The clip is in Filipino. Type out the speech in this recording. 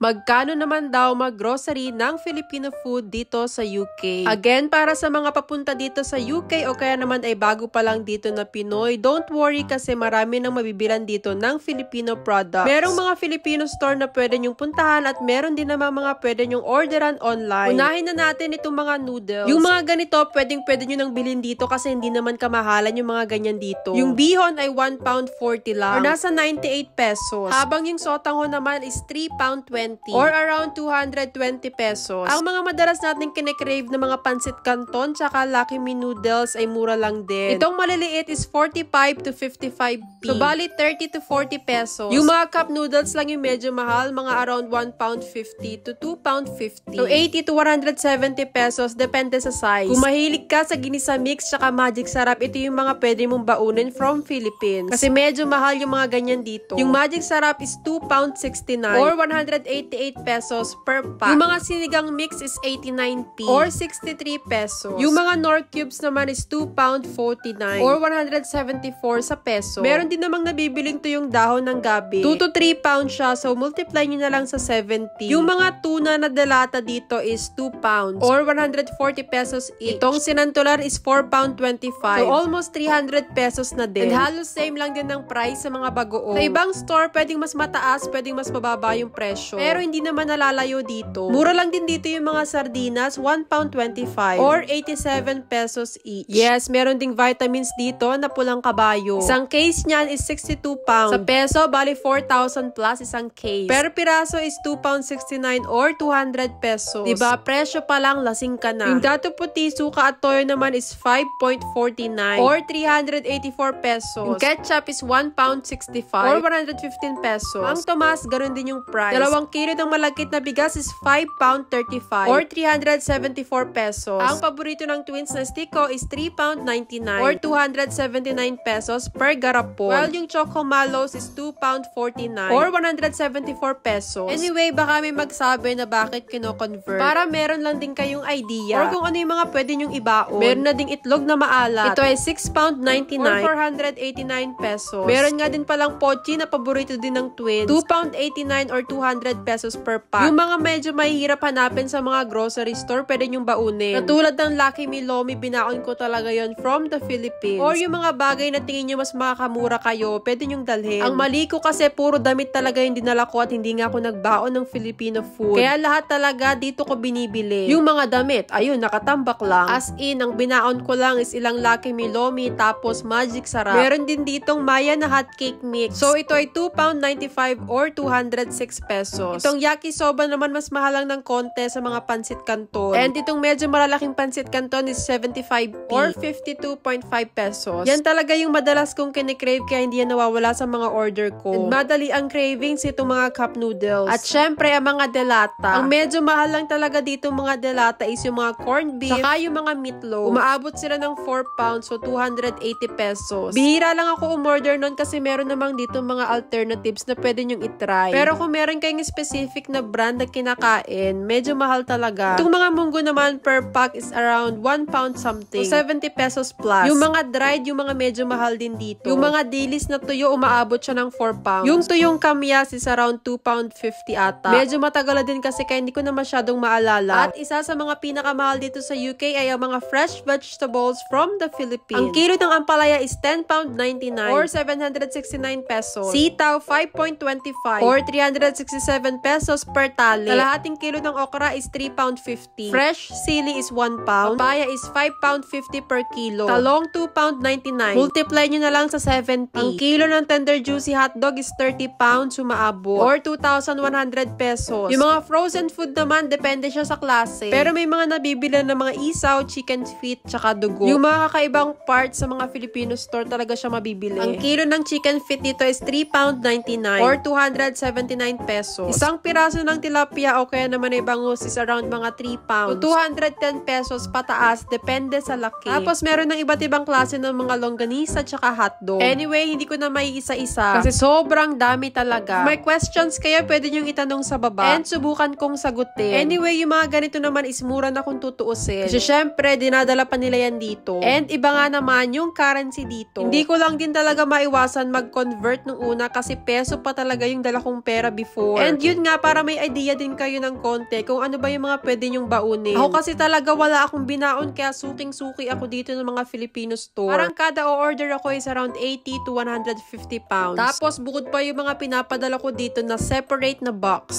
Magkano naman daw mag-grocery ng Filipino food dito sa UK? Again, para sa mga papunta dito sa UK o kaya naman ay bago pa lang dito na Pinoy, don't worry kasi marami nang mabibilan dito ng Filipino products. Merong mga Filipino store na pwede nyong puntahan at meron din naman mga pwede nyong orderan online. Unahin na natin itong mga noodles. Yung mga ganito, pwedeng pwede nyo nang bilhin dito kasi hindi naman kamahalan yung mga ganyan dito. Yung bihon ay 1 pound 40 lang or nasa 98 pesos. Habang yung sotanghon naman is 3 pound 20 or around 220 pesos. Ang mga madalas natin kine-crave na mga pansit canton tsaka Lucky Me noodles ay mura lang din. Itong maliliit is 45 to 55 p. So, bali 30 to 40 pesos. Yung mga cup noodles lang yung medyo mahal, mga around 1 pound 50 to 2 pound 50. So, 80 to 170 pesos, depende sa size. Kung mahilig ka sa ginisa mix tsaka magic sarap, ito yung mga pwede mong baunin from Philippines. Kasi medyo mahal yung mga ganyan dito. Yung magic sarap is 2 pound 69 or 180 88 pesos per pack. Yung mga sinigang mix is 89p or 63 pesos. Yung mga Nor cubes naman is 2 pound 49 or 174 sa peso. Meron din namang nabibiling to yung dahon ng gabi. 2 to 3 pounds siya so multiply nyo na lang sa 70. Yung mga tuna na delata dito is 2 pounds or 140 pesos each. Itong sinantular is 4 pound 25. So almost 300 pesos na din. And halos same lang din ng price sa mga bagoong. Sa ibang store, pwedeng mas mataas, pwedeng mas mababa yung presyo. Pero hindi naman nalalayo dito. Mura lang din dito yung mga sardinas, 1 pound 25 or 87 pesos each. Yes, meron ding vitamins dito na pulang kabayo. Isang case niyan is 62 pounds. Sa peso, bali 4,000 plus isang case. Per piraso is 2 pound 69 or 200 pesos. Diba? Presyo pa lang, lasing ka na. Yung dato puti, suka at toyo naman is 5.49 or 384 pesos. Yung ketchup is 1 pound 65 or 115 pesos. Ang Tomas, ganun din yung price. Dalawang kilo ng malagkit na bigas is 5 pound 35 or 374 pesos. Ang paborito ng twins na stiko is 3 pound 99 or 279 pesos per garapon. While yung choco malos is 2 pound 49 or 174 pesos. Anyway, baka may magsabi na bakit kino-convert. Para meron lang din kayong idea or kung ano yung mga pwede nyong ibaon. Meron na ding itlog na maalat. Ito ay 6 pound 99 or 489 pesos. Meron nga din palang pochi na paborito din ng twins. 2 pound 89 or 200 pesos per pack. Yung mga medyo mahihirap hanapin sa mga grocery store, pwede nyong baunin. Katulad ng Lucky Me Lomi, binaon ko talaga yon from the Philippines. Or yung mga bagay na tingin nyo mas makakamura kayo, pwede nyong dalhin. Ang mali ko kasi puro damit talaga yung dinala ko at hindi nga ako nagbaon ng Filipino food. Kaya lahat talaga dito ko binibili. Yung mga damit, ayun, nakatambak lang. As in, ang binaon ko lang is ilang Lucky Me Lomi, tapos Magic Sarap. Meron din ditong Maya na hot cake mix. So ito ay 2 pound 95 or 206 pesos. Itong yakisoba naman mas mahal lang ng konti sa mga pansit canton. And itong medyo malalaking pansit canton is 75p or 52.5 pesos. Yan talaga yung madalas kong kinikrave kaya hindi yan nawawala sa mga order ko. And madali ang cravings itong mga cup noodles. At syempre, ang mga delata. Ang medyo mahal lang talaga dito mga delata is yung mga corned beef, saka yung mga meatloaf. Umaabot sila ng 4 pounds so 280 pesos. Bihira lang ako umorder nun kasi meron namang dito mga alternatives na pwede nyong itry. Pero kung meron kayong specific na brand na kinakain, medyo mahal talaga. Itong mga munggo naman per pack is around 1 pound something. So 70 pesos plus. Yung mga dried, yung mga medyo mahal din dito. Yung mga dilis na tuyo, umaabot siya ng 4 pounds. Yung tuyong kamyas is around 2 pound 50 ata. Medyo matagal din kasi kaya hindi ko na masyadong maalala. At isa sa mga pinakamahal dito sa UK ay ang mga fresh vegetables from the Philippines. Ang kilo ng ampalaya is 10 pound 99 or 769 pesos. Sitaw 5.25 or 367 pesos per tali. Kalahating kilo ng okra is 3 pound 50. Fresh sili is 1 pound. Papaya is 5 pound 50 per kilo. Talong 2 pound 99. Multiply nyo na lang sa 70. Ang kilo ng tender juicy hotdog is 30 pounds sumaabot or 2,100 pesos. Yung mga frozen food naman, depende siya sa klase. Pero may mga nabibili ng mga isaw, chicken feet, tsaka dugo. Yung mga kakaibang parts sa mga Filipino store talaga siya mabibili. Ang kilo ng chicken feet dito is 3 pound 99 or 279 pesos. Isang piraso ng tilapia o kaya naman ay bangus is around mga 3 pounds. So 210 pesos pataas, depende sa laki. Tapos meron ng iba't ibang klase ng mga longganisa tsaka hotdog. Anyway, hindi ko na may isa-isa kasi sobrang dami talaga. May questions kaya pwede nyong itanong sa baba and subukan kong sagutin. Anyway, yung mga ganito naman is mura na kung tutuusin. Kasi syempre, dinadala pa nila yan dito. And iba nga naman yung currency dito. Hindi ko lang din talaga maiwasan mag-convert nung una kasi peso pa talaga yung dala kong pera before. And Ayun nga, para may idea din kayo ng konti kung ano ba yung mga pwede nyong baunin. Ako kasi talaga wala akong binaon kaya suking-suki ako dito ng mga Filipino store. Parang kada o-order ako is around 80 to 150 pounds. Tapos bukod pa yung mga pinapadala ko dito na separate na box.